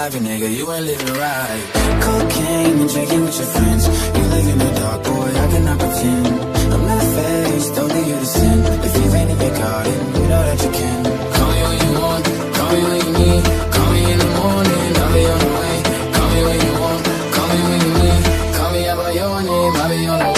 life, and nigga, you ain't living right. Cocaine and drinking with your friends. You live in the dark, boy, I cannot pretend. I'm not faced, Don't only you to sin. If you ain't in your garden, you know that you can. Call me when you want, call me when you need. Call me in the morning, I'll be on the way. Call me when you want, call me when you need. Call me out by your name, I'll be on the way.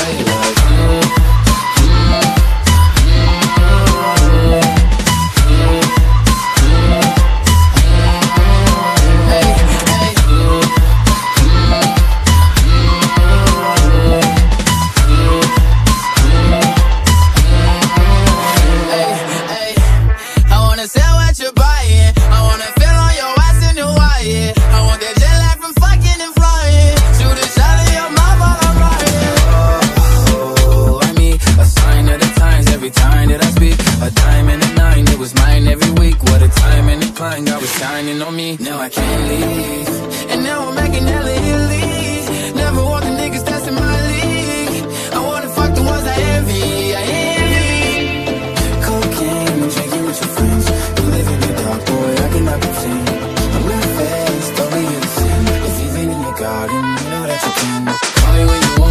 Wanna sell what you're buying. I wanna feel on your ass in Hawaii. I want that jet lag from fucking and flying. Shoot a shot at your mom while I'm riding. Oh, I mean, a sign of the times every time that I speak. A diamond and a nine, it was mine every week. What a time and a climb, God was shining on me. Now I can't leave. And now I'm making you know that you can. Call me when you